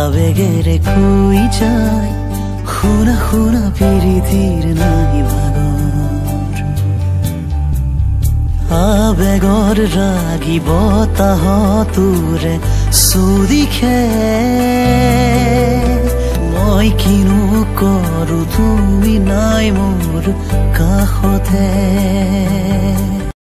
আবেগেৰে খুই যায়? খুনা খুনা পিৰিধিৰ নাই ভাগর আবেগর রাগি বতাহ তুরে সুদিখে মই কিনো কৰো, তুমি নাই মোৰ কাষতে।